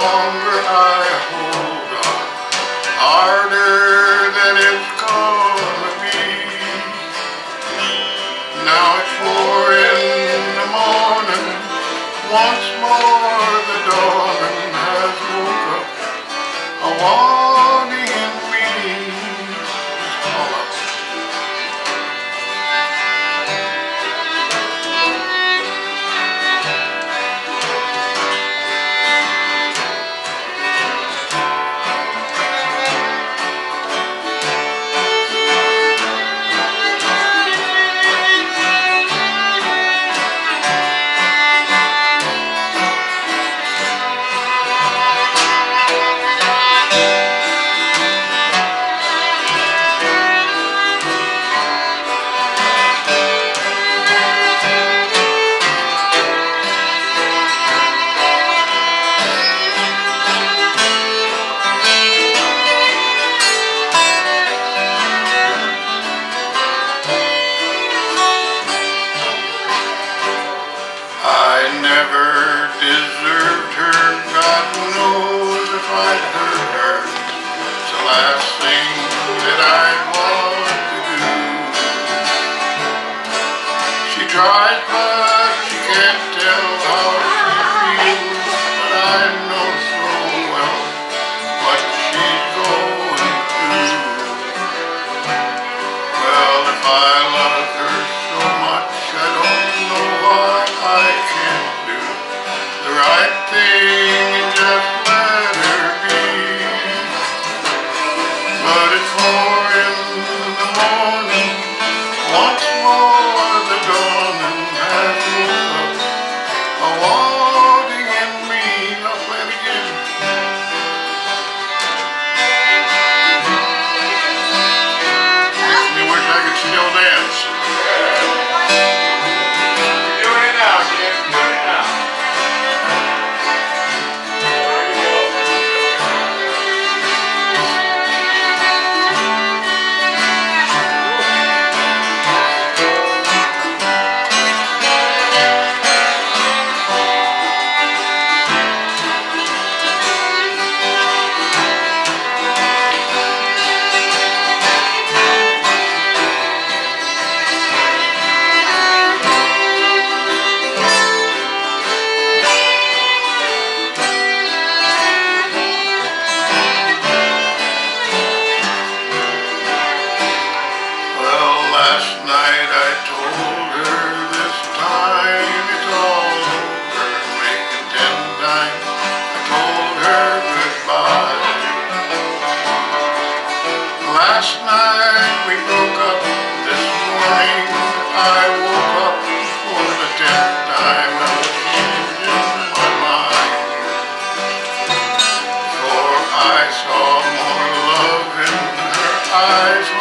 longer I hold on, harder than it tried, but you can't tell how she feels. But I'm Last night we broke up, this morning I woke up for the tenth time I was in my mind. For I saw more love in her eyes.